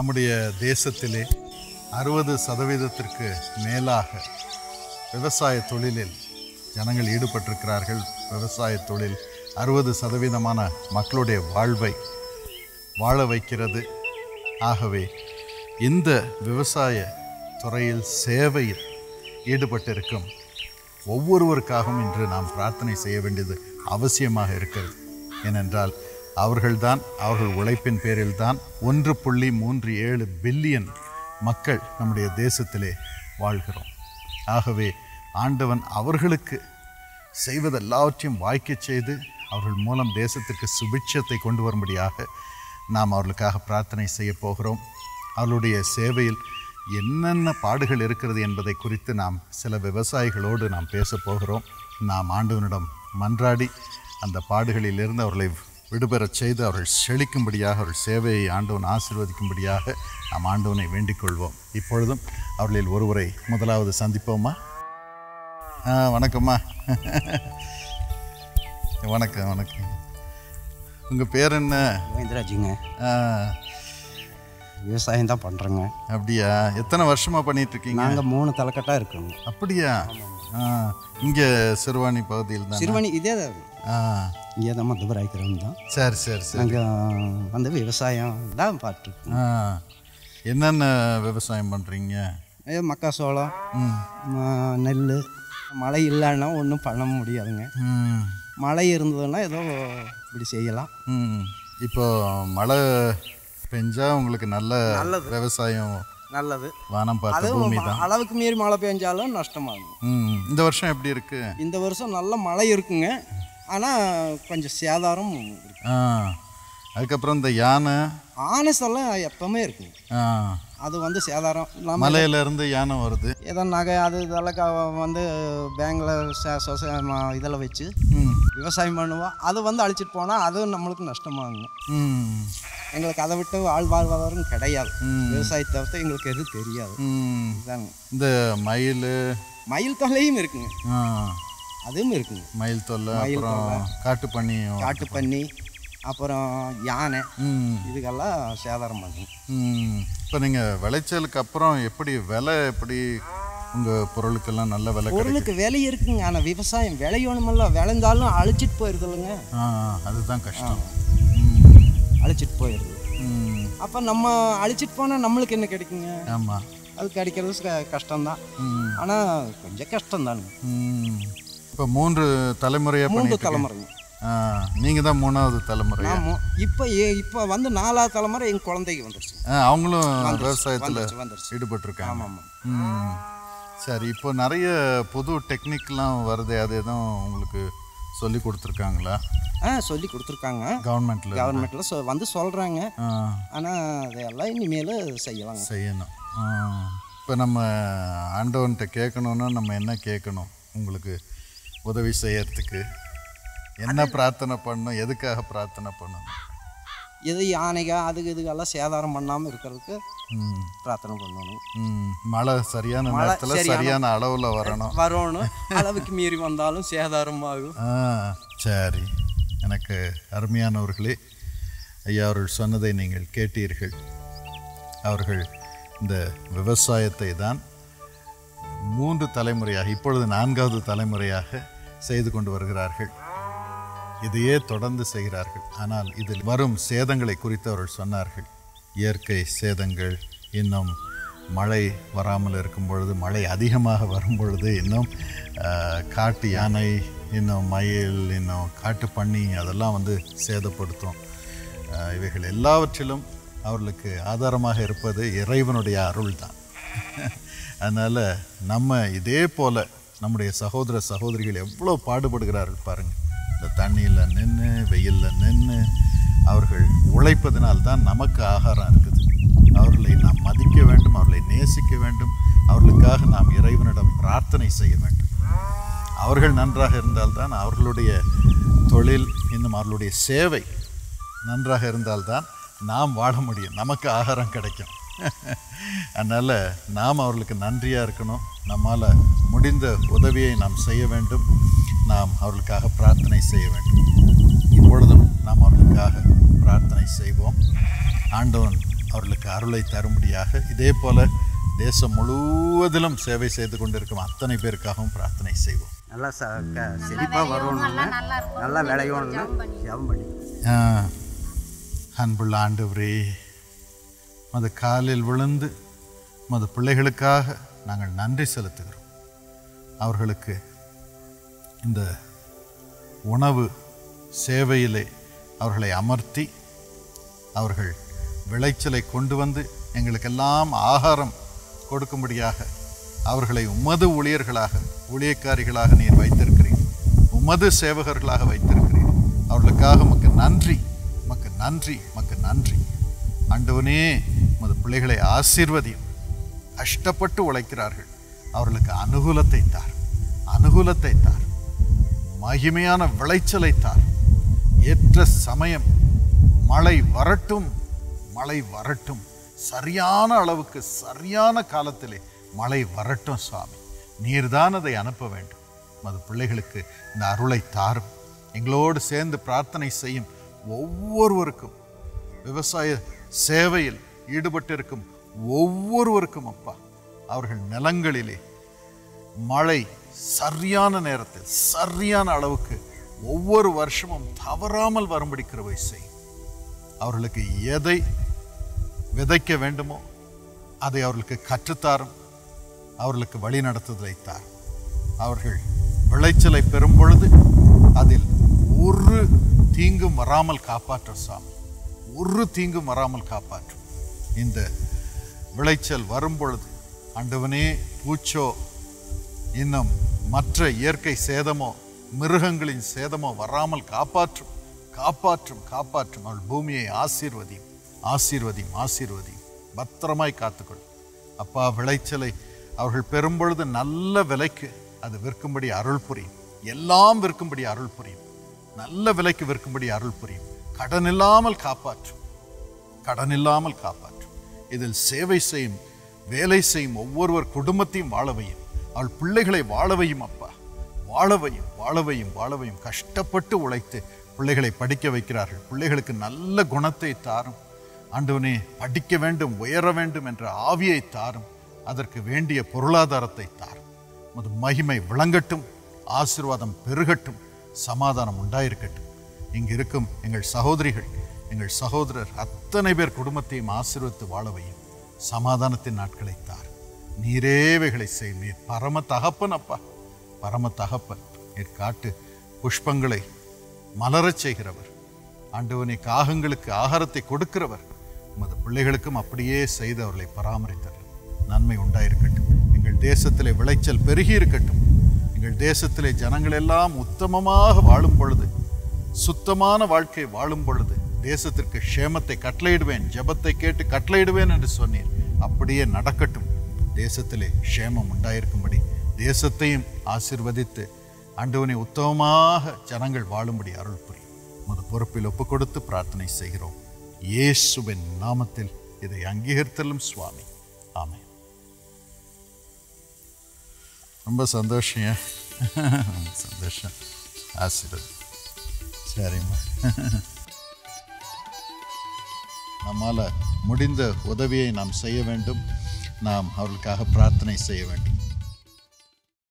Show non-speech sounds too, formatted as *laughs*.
நம்முடைய தேசத்திலே அறுபது சதவீதத்திற்கு மேலாக விவசாய தொழிலில் ஜனங்கள் ஈடுபட்டிருக்கிறார்கள். விவசாய தொழில் அறுபது சதவீதமான மக்களுடைய வாழ்வை வாழ வைக்கிறது. ஆகவே இந்த விவசாய துறையில் சேவையில் ஈடுபட்டிருக்கும் ஒவ்வொருவருக்காகவும் இன்று நாம் பிரார்த்தனை செய்ய வேண்டியது அவசியமாக இருக்கிறது. ஏனென்றால் அவர்கள்தான் அவர்கள் உழைப்பின் பேரில்தான் ஒன்று புள்ளி மூன்று ஏழு பில்லியன் மக்கள் நம்முடைய தேசத்திலே வாழ்கிறோம். ஆகவே ஆண்டவன் அவர்களுக்கு செய்வதெல்லாவற்றையும் வாய்க்கச் செய்து அவர்கள் மூலம் தேசத்திற்கு சுபிட்சத்தை கொண்டு வரும்படியாக நாம் அவர்களுக்காக பிரார்த்தனை செய்ய போகிறோம். அவர்களுடைய சேவையில் என்னென்ன பாடுகள் இருக்கிறது என்பதை குறித்து நாம் சில விவசாயிகளோடு நாம் பேசப் போகிறோம். நாம் ஆண்டவனிடம் மன்றாடி அந்த பாடுகளிலிருந்து அவர்களை விடுபெறச் செய்து அவர்கள் செழிக்கும்படியாக அவர்கள் சேவையை ஆண்டவன் ஆசீர்வதிக்கும்படியாக நாம் ஆண்டவனை வேண்டிக் கொள்வோம். இப்பொழுதும் அவர்களில் ஒருவரை முதலாவது சந்திப்போமா? ஆ வணக்கம்மா. வணக்கம் வணக்கம். உங்கள் பேர் என்ன? கோவிந்தராஜுங்க ஆ, விவசாயம் தான் பண்ணுறோங்க அப்படியா? எத்தனை வருஷமாக பண்ணிட்டு இருக்கீங்க நாங்கள் மூணு தலைக்கட்டாக இருக்கோங்க. அப்படியா? இங்கே சிறுவாணி பகுதியில் தான்? சிறுவணி இதே தான். இங்கே தான் மதுபராய்க்கிறோம் தான் சரி சரி சரி. நாங்கள் வந்து விவசாயம் தான் பார்த்துருக்கோம். ஆ என்னென்ன விவசாயம் பண்ணுறீங்க? ஐயோ மக்காசோளம் நெல் மழை இல்லைன்னா ஒன்றும் பண்ண முடியாதுங்க. மழை இருந்ததுன்னா ஏதோ இப்படி செய்யலாம். இப்போ மழை பெஞ்சா உங்களுக்கு நல்ல விவசாயம் நல்லது. வானம் பார்த்த பூமி தான். அளவுக்கு மீறி மழை பெஞ்சாலும் நஷ்டமாகும் ம். இந்த வருஷம் எப்படி இருக்கு? இந்த வருஷம் நல்ல மழை இருக்குங்க. ஆனால் கொஞ்சம் சேதாரம் அதுக்கப்புறம் இந்த யானை. ஆனஸெல்லாம் எப்பவுமே இருக்குங்க அது வந்து சேதாரம் நம்ம மலையில இருந்து யானை வருது. ஏதோ நகை அது இதெல்லாம் வந்து பேங்கில் இதில் வச்சு விவசாயம் பண்ணுவோம் அது வந்து அழிச்சிட்டு போனால் அதுவும் நம்மளுக்கு நஷ்டமாகுங்க எங்களுக்கு அதை விட்டு ஆள் வாழ்வாதாரம் கிடையாது. விவசாயத்தை தவிர்த்து எங்களுக்கு எதுவும் தெரியாது. இந்த மயில். மயில் தொல்லையும் இருக்குங்க. அதுவும் இருக்குங்க. மயில் தொல்லை அப்புறம் காட்டு பண்ணி காட்டு பன்னி அப்புறம் யானை. இதுக்கெல்லாம் சேதாரம் பண்ணுங்க. ம். இப்போ நீங்கள் விளைச்சலுக்கு அப்புறம் எப்படி விலை எப்படி உங்கள் பொருளுக்கெல்லாம் நல்ல விலை பொருளுக்கு விலை இருக்குங்க. ஆனால் விவசாயம் விளையணுமல்ல விளைஞ்சாலும் அழிச்சிட்டு போயிடுது இல்லைங்க அதுதான் கஷ்டம். அழிச்சிட்டு போயிடுது அப்போ நம்ம அழிச்சிட்டு போனால் நம்மளுக்கு என்ன கிடைக்குங்க? ஆமாம் அது கிடைக்கிறது கஷ்டம்தான். ஆனால் கொஞ்சம் கஷ்டம்தானுங்க. இப்போ மூன்று தலைமுறையாக மூன்று தலைமுறைங்க. நீங்கள் தான் மூணாவது தலைமுறை நாம இப்போ இப்போ வந்து நாலாவது தலைமுறை எங்கள் குழந்தைக்கு வந்துருச்சு. அவங்களும் விவசாயத்தில் ஈடுபட்டிருக்காங்க. ஆமாம். ஆமாம் சரி இப்போ நிறைய புது டெக்னிக்லாம் வருது அது எதுவும் உங்களுக்கு சொல்லி கொடுத்துருக்காங்களா? ஆ சொல்லி கொடுத்துருக்காங்க. கவர்மெண்ட்டில் கவர்மெண்ட்டில் சொ வந்து சொல்கிறாங்க ஆனால் அதையெல்லாம் இனிமேல் செய்யலாங்க. செய்யணும். இப்போ நம்ம ஆண்டவன்கிட்ட கேட்கணுன்னா நம்ம என்ன கேட்கணும் உங்களுக்கு? உதவி செய்யறதுக்கு என்ன பிரார்த்தனை பண்ணணும்? எதுக்காக பிரார்த்தனை பண்ணணும்? இது யானைக அதுக்கு இதுக்கெல்லாம் சேதாரம் பண்ணாமல் இருக்கிறதுக்கு பிரார்த்தனை பண்ணணும். மழை சரியான நேரத்தில் சரியான- அளவில் வரணும். வரணும். அளவுக்கு மீறி வந்தாலும் சேதாரம் ஆகும் ஆ சரி. எனக்கு அருமையானவர்களே ஐயா அவர்கள் சொன்னதை நீங்கள் கேட்டீர்கள். அவர்கள் இந்த விவசாயத்தை தான் மூன்று தலைமுறையாக இப்பொழுது நான்காவது தலைமுறையாக செய்து கொண்டு வருகிறார்கள். இதையே தொடர்ந்து செய்கிறார்கள். ஆனால் இதில் வரும் சேதங்களை குறித்து அவர்கள் சொன்னார்கள். இயற்கை சேதங்கள் இன்னும் மழை வராமல் இருக்கும் பொழுது மழை அதிகமாக வரும் பொழுது இன்னும் காட்டு யானை இன்னும் மயில் இன்னும் காட்டு பன்னி அதெல்லாம் வந்து சேதப்படுத்தும். இவைகள் எல்லாவற்றிலும் அவர்களுக்கு ஆதாரமாக இருப்பது இறைவனுடைய அருள் தான் அதனால் நம்ம இதே போல் நம்முடைய சகோதர சகோதரிகள் எவ்வளோ பாடுபடுகிறார்கள் பாருங்கள் இந்த தண்ணியில் நின்று வெயிலில் நின்று அவர்கள் உழைப்பதனால்தான் நமக்கு ஆகாரம் இருக்குது. அவர்களை நாம் மதிக்க வேண்டும் அவர்களை நேசிக்க வேண்டும். அவர்களுக்காக நாம் இறைவனிடம் பிரார்த்தனை செய்ய வேண்டும். அவர்கள் நன்றாக இருந்தால்தான் அவர்களுடைய தொழில் இன்னும் அவர்களுடைய சேவை நன்றாக இருந்தால்தான் நாம் வாழ முடியும். நமக்கு ஆகாரம் கிடைக்கும். அதனால் நாம் அவர்களுக்கு நன்றியாக இருக்கணும். நம்மால் முடிந்த உதவியை நாம் செய்ய வேண்டும். நாம் அவர்களுக்காக பிரார்த்தனை செய்ய வேண்டும். இப்பொழுதும் நாம் அவர்களுக்காக பிரார்த்தனை செய்வோம். ஆண்டவன் அவர்களுக்கு அருளை தரும்படியாக இதே போல தேசம் முழுவதிலும் சேவை செய்து கொண்டிருக்கும் அத்தனை பேருக்காகவும் பிரார்த்தனை செய்வோம். நல்லா ச க செழிப்பாக வரணும்னு நல்லா விளையணும்னு ஜெபம் பண்ணி. ஆ, அன்புள்ள ஆண்டவரே மது காலில் விழுந்து மது பிள்ளைகளுக்காக நாங்கள் நன்றி செலுத்துகிறோம். அவர்களுக்கு இந்த உணவு சேவையிலே அவர்களை அமர்த்தி அவர்கள் விளைச்சலை கொண்டு வந்து எங்களுக்கெல்லாம் ஆகாரம் கொடுக்கும்படியாக அவர்களை உமது ஊழியர்களாக ஊழியக்காரிகளாக நீர் வைத்திருக்கிறீர். உமது சேவகர்களாக வைத்திருக்கிறீர். அவர்களுக்காக மக்கு நன்றி மக்கு நன்றி மக்கு நன்றி. ஆண்டவனே உமது பிள்ளைகளை ஆசீர்வதியும். கஷ்டப்பட்டு உழைக்கிறார்கள். அவர்களுக்கு அனுகூலத்தை தார். அனுகூலத்தை தார். மகிமையான விளைச்சலை தார். ஏற்ற சமயம் மழை வரட்டும் மழை வரட்டும். சரியான அளவுக்கு சரியான காலத்திலே மழை வரட்டும் சுவாமி. நீர்தான் அதை அனுப்ப வேண்டும். மது பிள்ளைகளுக்கு இந்த அருளை தாரும். எங்களோடு சேர்ந்து பிரார்த்தனை செய்யும் ஒவ்வொருவருக்கும் விவசாய சேவையில் ஈடுபட்டிருக்கும் ஒவ்வொருவருக்கும் அப்பா. அவர்கள் நிலங்களிலே மழை சரியான நேரத்தில் சரியான அளவுக்கு ஒவ்வொரு வருஷமும் தவறாமல் வரும்படி வயசை செய் அவர்களுக்கு எதை விதைக்க வேண்டுமோ அதை அவர்களுக்கு கற்றுத்தாரும். அவர்களுக்கு வழி நடத்துதலை தார் அவர்கள் விளைச்சலை பெறும் பொழுது அதில் ஒரு தீங்கும் வராமல் காப்பாற்ற சாமி. ஒரு தீங்கும் வராமல் காப்பாற்றும். இந்த விளைச்சல் வரும் பொழுது ஆண்டவனே பூச்சோ இன்னும் மற்ற இயற்கை சேதமோ மிருகங்களின் சேதமோ வராமல் காப்பாற்றும் காப்பாற்றும் காப்பாற்றும். அவள் பூமியை ஆசீர்வதியும் ஆசீர்வதியும் ஆசீர்வதியும். பத்திரமாய் காத்துக்கொள். அப்பா விளைச்சலை அவர்கள் பெறும் பொழுது நல்ல விலைக்கு அது விற்கும்படி அருள் புரியும். எல்லாம் விற்கும்படி அருள் புரியும். நல்ல விலைக்கு விற்கும்படி அருள் புரியும். கடன் இல்லாமல் காப்பாற்றும். கடன் இல்லாமல் காப்பாற்றும். இதில் சேவை செய்யும் வேலை செய்யும் ஒவ்வொருவர் குடும்பத்தையும் வாழவையும் அவள் பிள்ளைகளை வாழவையும் அப்பா. வாழவையும் வாழவையும் வாழவையும் கஷ்டப்பட்டு உழைத்து பிள்ளைகளை படிக்க வைக்கிறார்கள். பிள்ளைகளுக்கு நல்ல குணத்தை தாரும். ஆண்டவனே படிக்க வேண்டும் உயர வேண்டும் என்ற ஆவியை தாரும். அதற்கு வேண்டிய பொருளாதாரத்தை தாரும். உமது மகிமை விளங்கட்டும் ஆசீர்வாதம் பெருகட்டும் சமாதானம் உண்டாயிருக்கட்டும். இங்கு இருக்கும் எங்கள் சகோதரிகள் எங்கள் சகோதரர் அத்தனை பேர் குடும்பத்தையும் ஆசீர்வதித்து வாழவையும் சமாதானத்தின் நாட்களை தார். நீரேவைகளை செய். நீர் பரம தகப்பன் அப்பா. பரம தகப்பன். நீர் காட்டு புஷ்பங்களை மலரச் செய்கிறவர். ஆண்டவனை காகங்களுக்கு ஆகாரத்தை கொடுக்கிறவர். நமது பிள்ளைகளுக்கும் அப்படியே செய்து அவர்களை பராமரித்தர். நன்மை உண்டாயிருக்கட்டும். எங்கள் தேசத்திலே விளைச்சல் பெருகி இருக்கட்டும் எங்கள் தேசத்திலே ஜனங்கள் எல்லாம் உத்தமமாக வாழும் பொழுது சுத்தமான வாழ்க்கை வாழும் பொழுது தேசத்திற்கு க்ஷேமத்தை கட்டளையிடுவேன் ஜெபத்தை கேட்டு கட்டளையிடுவேன் என்று சொன்னீர். அப்படியே நடக்கட்டும். தேசத்திலே க்ஷேமம் உண்டாயிருக்கும்படி தேசத்தையும் ஆசிர்வதித்து ஆண்டவனை உத்தமமாக ஜனங்கள் வாழும்படி அருள் புரியும் உமது பொறுப்பில் ஒப்பு கொடுத்து பிரார்த்தனை செய்கிறோம். இயேசுவின் நாமத்தில் இதை அங்கீகரித்தலும் சுவாமி. ஆமே ரொம்ப சந்தோஷம் *laughs* சந்தோஷம். ஆசீர்வாதம். சரிம்மா. *laughs* நம்மால் முடிந்த உதவியை நாம் செய்ய வேண்டும். நாம் அவர்களுக்காக பிரார்த்தனை செய்ய வேண்டும்.